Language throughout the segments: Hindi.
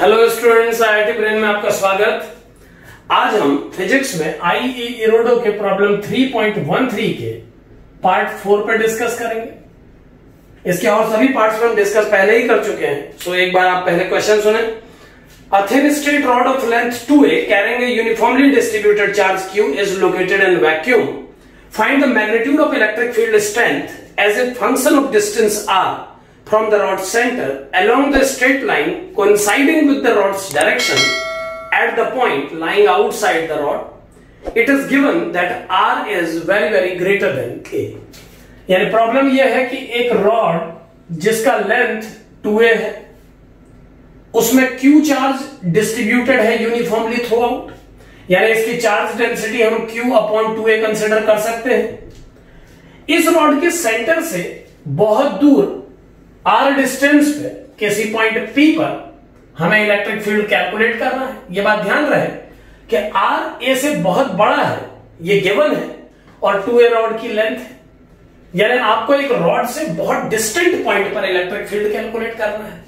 हेलो स्टूडेंट्स आईआईटी ब्रेन में आपका स्वागत। आज हम फिजिक्स में आईई इरोडो के प्रॉब्लम 3.13 के पार्ट फोर पर डिस्कस करेंगे। इसके और सभी पार्ट्स में हम डिस्कस पहले ही कर चुके हैं। सो एक बार आप पहले क्वेश्चन सुने। A thin straight rod of length two A carrying uniformly distributed charge Q is located in vacuum find the magnitude of electric field strength as a function of distance R from the rod's center along the straight line coinciding with the rod's direction at the point lying outside the rod. It is given that r is very very greater than a. यानी प्रॉब्लम यह है कि एक रॉड जिसका लेंथ 2a है उसमें Q डिस्ट्रीब्यूटेड है यूनिफॉर्मली थ्रू आउट यानी इसकी चार्ज डेंसिटी हम Q टू ए कंसिडर कर सकते हैं इस रॉड के सेंटर से बहुत दूर R डिस्टेंस पे, किसी पॉइंट P पर, हमें इलेक्ट्रिक फ़ील्ड कैलकुलेट करना है। यह बात ध्यान रहे कि R A से बहुत बड़ा है यह गिवन है, और टू ए रॉड की लेंथ है। यानी आपको एक रॉड से बहुत डिस्टेंट पॉइंट पर इलेक्ट्रिक फ़ील्ड कैलकुलेट करना है।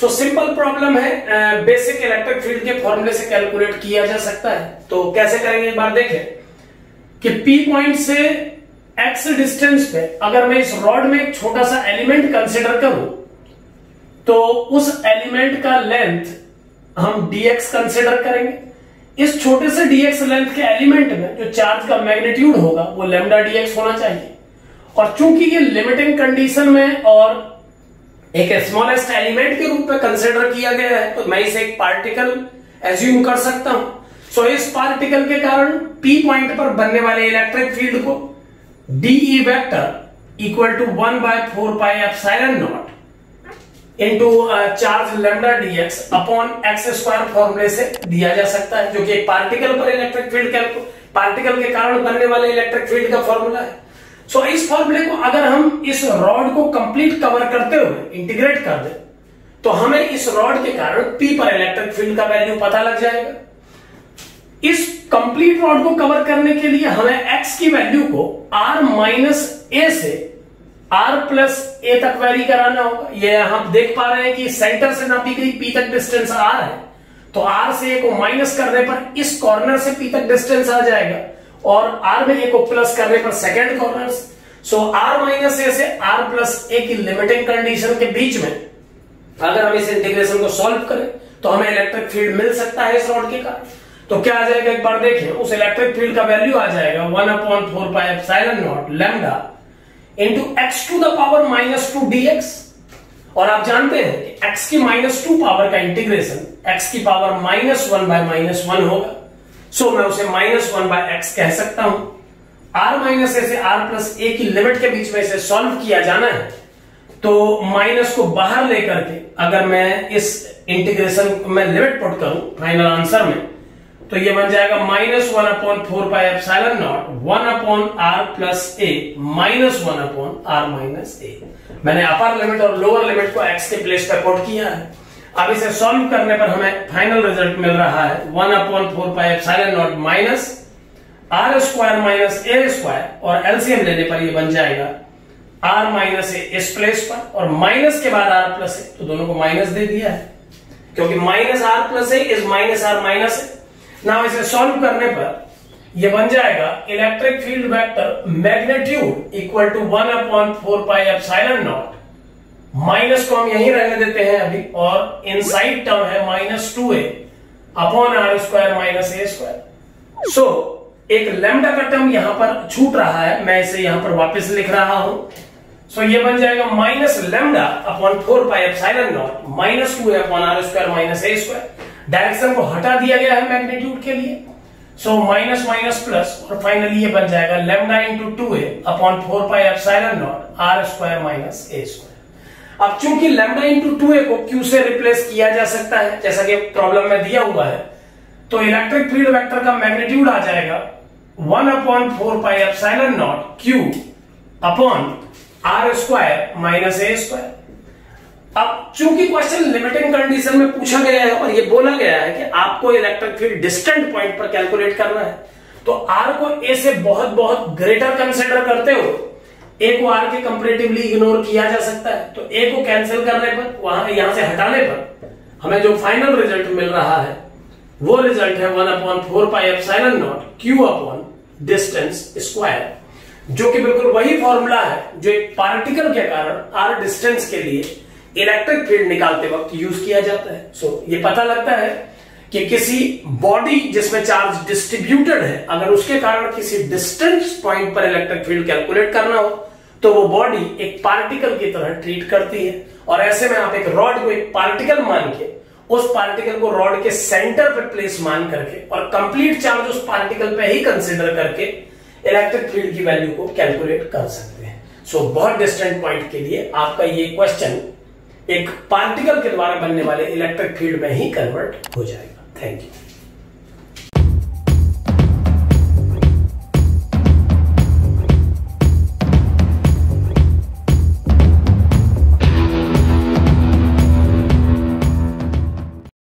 सो सिंपल प्रॉब्लम है बेसिक इलेक्ट्रिक फ़ील्ड के फॉर्मूले से कैलकुलेट किया जा सकता है। तो कैसे करेंगे एक बार देखें कि P पॉइंट से x डिस्टेंस पे अगर मैं इस रॉड में एक छोटा सा एलिमेंट कंसिडर करूँ तो उस एलिमेंट का लेंथ हम dx कंसिडर करेंगे। इस छोटे से dx लेंथ के एलिमेंट में जो चार्ज का मैग्नीट्यूड होगा वो लेमडा dx होना चाहिए। और चूँकि ये लिमिटिंग कंडीशन में और एक स्मॉलेस्ट एलिमेंट के रूप में कंसिडर किया गया है तो मैं इसे एक पार्टिकल एज्यूम कर सकता हूँ। सो so, इस पार्टिकल के कारण पी पॉइंट पर बनने वाले इलेक्ट्रिक फ़ील्ड को DE vector equal to one by four pi epsilon naught into charge lambda DX upon X square फॉर्मूले से दिया जा सकता है जो कि एक पार्टिकल पर इलेक्ट्रिक फ़ील्ड पार्टिकल के कारण बनने वाले इलेक्ट्रिक फ़ील्ड का फॉर्मूला है। सो so, इस फॉर्मूले को अगर हम इस रॉड को कंप्लीट कवर करते हुए इंटीग्रेट कर दे तो हमें इस रॉड के कारण पी पर इलेक्ट्रिक फ़ील्ड का वैल्यू पता लग जाएगा। इस कंप्लीट रॉड को कवर करने के लिए हमें एक्स की वैल्यू को आर माइनस ए से आर प्लस ए तक वैरी कराना होगा। ये हम देख पा रहे हैं कि सेंटर से नापी गई पी तक डिस्टेंस आर है। तो आर से ए को माइनस करने पर इस कॉर्नर से पी तक डिस्टेंस आ जाएगा और आर में ए को प्लस करने पर second corner so R minus A से आर प्लस ए की लिमिटिंग कंडीशन के बीच में अगर हम इस इंटीग्रेशन को सॉल्व करें तो हमें इलेक्ट्रिक फ़ील्ड मिल सकता है इस रॉड के कारण। तो क्या आ जाएगा एक बार देखें, उस इलेक्ट्रिक फ़ील्ड का वैल्यू आ जाएगा one upon four pi epsilon naught lambda into X to the power minus two D X और आप जानते हैं कि एक्स की माइनस टू पावर का इंटीग्रेशन एक्स की power minus one by minus one होगा। सो मैं उसे माइनस वन बाय एक्स कह सकता हूँ। आर माइनस ए से आर प्लस ए की लिमिट के बीच में इसे सॉल्व किया जाना है। तो माइनस को बाहर लेकर के अगर मैं इस इंटीग्रेशन में लिमिट पुट करूँ फाइनल आंसर में तो ये बन जाएगा minus one upon four pi epsilon naught one upon R plus A minus one upon R minus A मैंने अपर लिमिट और लोअर लिमिट को एक्स के प्लेस पर कोट किया है। अब इसे सॉल्व करने पर हमें फाइनल रिज़ल्ट मिल रहा है। One upon four pi epsilon naught minus R square minus A square और एलसीएम लेने पर यह बन जाएगा। आर माइनस ए इस प्लेस पर और माइनस के बाद आर प्लस ए तो दोनों को माइनस दे दिया है। क्योंकि minus R plus A is minus R minus A ना इसे सॉल्व करने पर यह बन जाएगा electric field vector magnitude equal to one upon four pi epsilon naught minus को हम यही रहने देते हैं अभी और इनसाइड टर्म है minus two A upon R square minus A square so एक लेमडा का टर्म यहाँ पर छूट रहा है मैं इसे यहाँ पर वापस लिख रहा हूँ. सो so, ये बन जाएगा minus lambda upon four pi epsilon naught minus two A upon R square minus A square direction को हटा दिया गया है मैग्नीट्यूड के लिए। सो माइनस माइनस प्लस और फाइनली ये बन जाएगा lambda into two A upon four pi epsilon naught R square minus A square अब चूँकि लेमडा इंटू टू ए को क्यू से रिप्लेस किया जा सकता है, जैसा कि प्रॉब्लम में दिया हुआ है तो इलेक्ट्रिक फ़ील्ड वेक्टर का मैग्नीट्यूड आ जाएगा one upon four pi epsilon naught Q upon R square minus A square अब चूँकि क्वेश्चन लिमिटिंग कंडीशन में पूछा गया है और ये बोला गया है कि आपको इलेक्ट्रिक फ़ील्ड डिस्टेंट पॉइंट पर कैलकुलेट करना है तो आर को ए से बहुत बहुत ग्रेटर कंसिडर करते हो ए को आर के कंपेरेटिवली इग्नोर किया जा सकता है तो ए को कैंसिल करने पर, वहाँ यहाँ से हटाने पर हमें जो फाइनल रिज़ल्ट मिल रहा है, वो रिज़ल्ट है one upon four pi epsilon naught Q upon distance square जो कि बिल्कुल वही फॉर्मूला है जो एक पार्टिकल के कारण आर डिस्टेंस के लिए इलेक्ट्रिक फ़ील्ड निकालते वक्त यूज़ किया जाता है। सो so, ये पता लगता है कि किसी बॉडी जिसमें चार्ज डिस्ट्रीब्यूटेड है अगर उसके कारण किसी डिस्टेंस पॉइंट पर इलेक्ट्रिक फ़ील्ड कैलकुलेट करना हो तो वो बॉडी एक पार्टिकल की तरह ट्रीट करती है। और ऐसे में आप एक रॉड को एक पार्टिकल मान के उस पार्टिकल को रॉड के सेंटर पर प्लेस मान करके और कंप्लीट चार्ज उस पार्टिकल पे ही कंसिडर करके इलेक्ट्रिक फ़ील्ड की वैल्यू को कैलकुलेट कर सकते हैं। सो so, बहुत डिस्टेंट पॉइंट के लिए आपका ये क्वेश्चन एक पार्टिकल के द्वारा बनने वाले इलेक्ट्रिक फ़ील्ड में ही कन्वर्ट हो जाएगा। Thank you